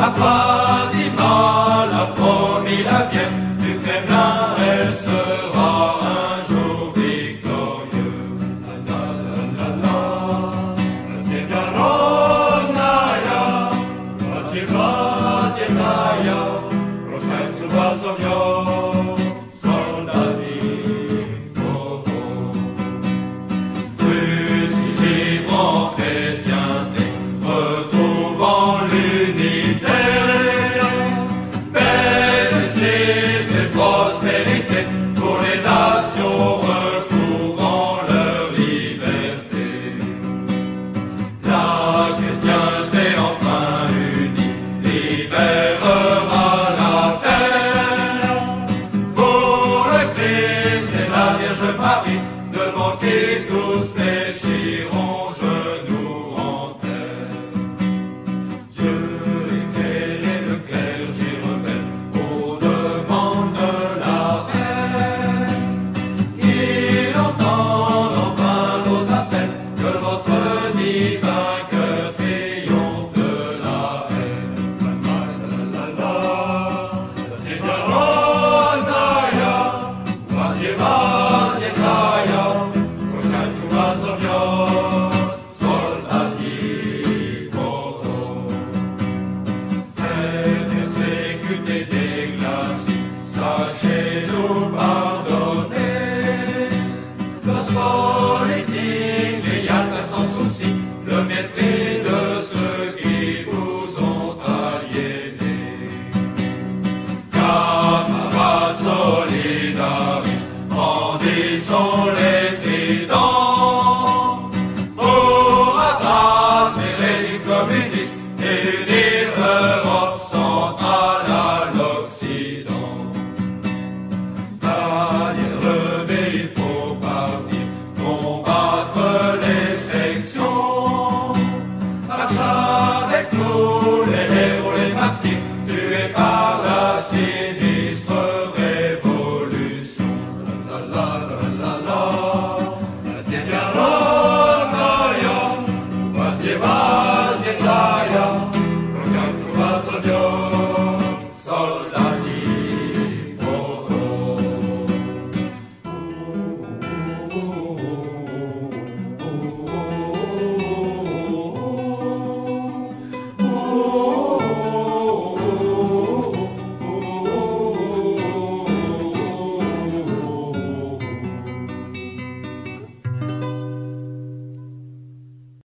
Ma Fatima l'a promis la Vierge du Kremlin, elle sera un jour victorieux. La la la la la, Ronaya, Vazir Vazir Naya, Rostef Rubazovio. de Paris, devant qui tous fléchiront genoux en terre. Dieu et le clergé rebelle aux demandes de la reine. Il entend enfin vos appels, que votre divin cœur triomphe de la haine. marche avec nous, les héros, les martyrs, tués par la sinistre révolution.